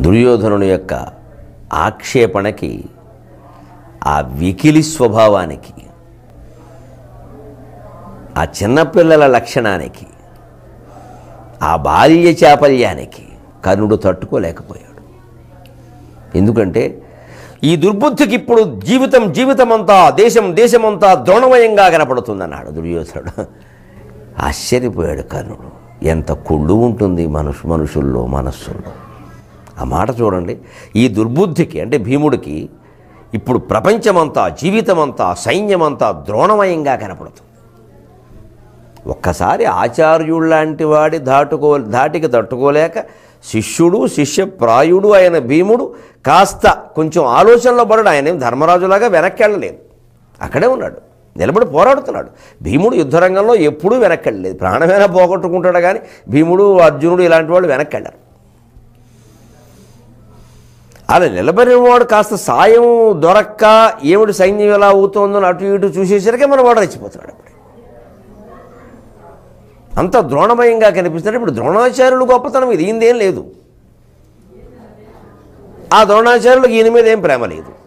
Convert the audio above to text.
దుర్యోధనుని యొక్క ఆక్షేపణకి ఆ వికిలి స్వభావానికి ఆ చిన్నపిల్లల లక్షణానికి ఆ బాల్య చాపల్యానికి కర్ణుడు తట్టుకోలేకపోయాడు. ఎందుకంటే ఈ దుర్బుద్ధికి ఇప్పుడు జీవితం జీవితమంతా దేశం దేశమంతా ద్రోణమయంగా కనపడుతుందన్నాడు దుర్యోధనుడు. ఆశ్చర్యపోయాడు కర్ణుడు. ఎంత కుళ్ళు ఉంటుంది మనుషు మనుషుల్లో మనస్సుల్లో. ఆ మాట చూడండి. ఈ దుర్బుద్ధికి అంటే భీముడికి ఇప్పుడు ప్రపంచమంతా జీవితమంతా సైన్యమంతా ద్రోణమయంగా కనపడుతుంది ఒక్కసారి ఆచార్యుళ్ళాంటి వాడి దాటుకో దాటికి తట్టుకోలేక శిష్యుడు శిష్యప్రాయుడు ఆయన భీముడు కాస్త కొంచెం ఆలోచనలో పడడు. ఆయన ఏం ధర్మరాజులాగా వెనక్కి వెళ్ళలేదు అక్కడే ఉన్నాడు. నిలబడి పోరాడుతున్నాడు. భీముడు యుద్ధరంగంలో ఎప్పుడూ వెనక్కి వెళ్ళలేదు ప్రాణమైనా పోగొట్టుకుంటాడు కానీ భీముడు అర్జునుడు ఇలాంటి వాళ్ళు వెనక్కి వెళ్ళారు అలా నిలబడిన వాడు కాస్త సాయం దొరక్క ఏమిటి సైన్యం ఎలా అవుతుందో అటు ఇటు చూసేసరికి మన వాడు రెచ్చిపోతున్నాడు అప్పుడు. అంత ద్రోణమయంగా కనిపిస్తున్నాడు. ఇప్పుడు ద్రోణాచార్యులు గొప్పతనం ఇది ఈయనదేం లేదు. ఆ ద్రోణాచార్యులకు ఈయన మీద ఏం ప్రేమ లేదు.